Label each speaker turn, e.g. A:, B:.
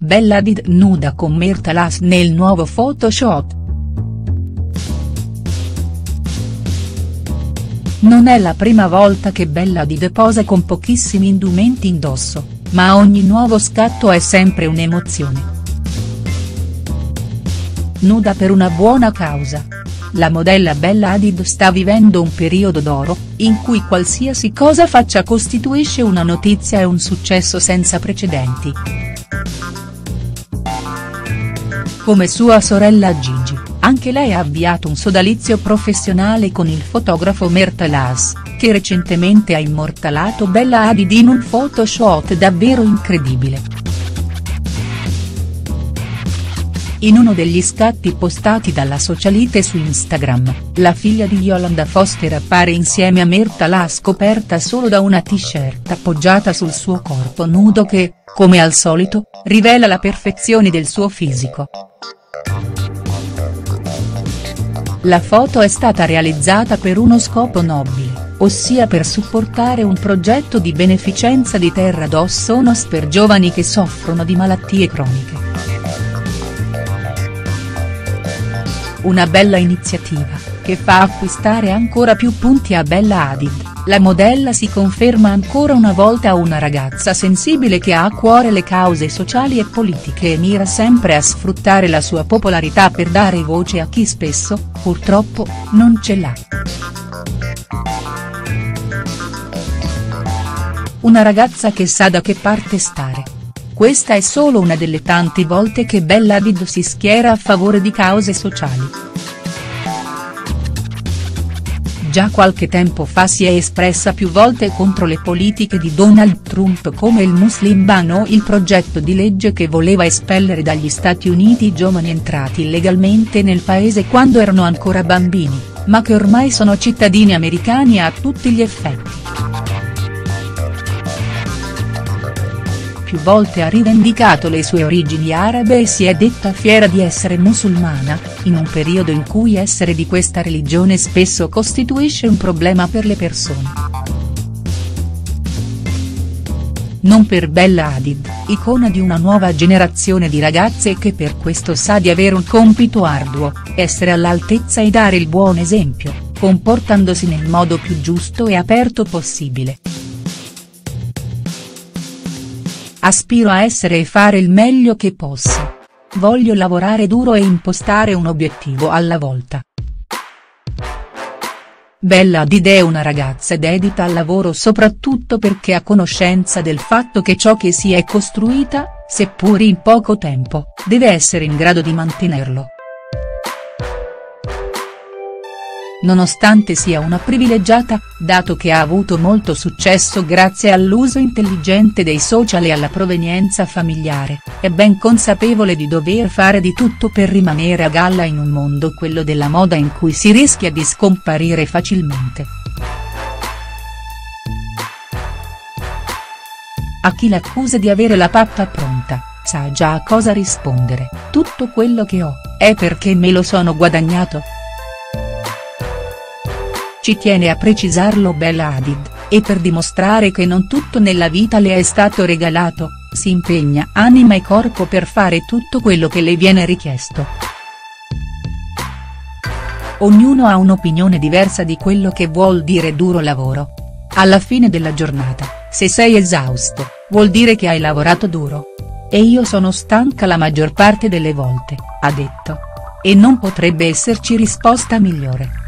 A: Bella Hadid nuda con Mirthalas nel nuovo Photoshop. Non è la prima volta che Bella Hadid posa con pochissimi indumenti indosso, ma ogni nuovo scatto è sempre un'emozione. Nuda per una buona causa. La modella Bella Hadid sta vivendo un periodo d'oro, in cui qualsiasi cosa faccia costituisce una notizia e un successo senza precedenti. Come sua sorella Gigi, anche lei ha avviato un sodalizio professionale con il fotografo Mertalas, che recentemente ha immortalato Bella Hadid in un photoshoot davvero incredibile. In uno degli scatti postati dalla socialite su Instagram, la figlia di Yolanda Foster appare insieme a Mertalas coperta solo da una t-shirt appoggiata sul suo corpo nudo che, come al solito, rivela la perfezione del suo fisico. La foto è stata realizzata per uno scopo nobile, ossia per supportare un progetto di beneficenza di Terra dos Sonos per giovani che soffrono di malattie croniche. Una bella iniziativa, che fa acquistare ancora più punti a Bella Hadid, la modella si conferma ancora una volta una ragazza sensibile che ha a cuore le cause sociali e politiche e mira sempre a sfruttare la sua popolarità per dare voce a chi spesso, purtroppo, non ce l'ha. Una ragazza che sa da che parte stare. Questa è solo una delle tante volte che Bella Hadid si schiera a favore di cause sociali. Già qualche tempo fa si è espressa più volte contro le politiche di Donald Trump come il Muslim Ban o il progetto di legge che voleva espellere dagli Stati Uniti i giovani entrati illegalmente nel paese quando erano ancora bambini, ma che ormai sono cittadini americani a tutti gli effetti. Più volte ha rivendicato le sue origini arabe e si è detta fiera di essere musulmana, in un periodo in cui essere di questa religione spesso costituisce un problema per le persone. Non per Bella Hadid, icona di una nuova generazione di ragazze che per questo sa di avere un compito arduo, essere all'altezza e dare il buon esempio, comportandosi nel modo più giusto e aperto possibile. Aspiro a essere e fare il meglio che posso. Voglio lavorare duro e impostare un obiettivo alla volta. Bella Hadid è una ragazza dedita al lavoro soprattutto perché ha conoscenza del fatto che ciò che si è costruita, seppur in poco tempo, deve essere in grado di mantenerlo. Nonostante sia una privilegiata, dato che ha avuto molto successo grazie all'uso intelligente dei social e alla provenienza familiare, è ben consapevole di dover fare di tutto per rimanere a galla in un mondo quello della moda in cui si rischia di scomparire facilmente. A chi l'accusa di avere la pappa pronta, sa già a cosa rispondere, tutto quello che ho, è perché me lo sono guadagnato. Ci tiene a precisarlo Bella Hadid, e per dimostrare che non tutto nella vita le è stato regalato, si impegna anima e corpo per fare tutto quello che le viene richiesto. Ognuno ha un'opinione diversa di quello che vuol dire duro lavoro. Alla fine della giornata, se sei esausto, vuol dire che hai lavorato duro. E io sono stanca la maggior parte delle volte, ha detto. E non potrebbe esserci risposta migliore.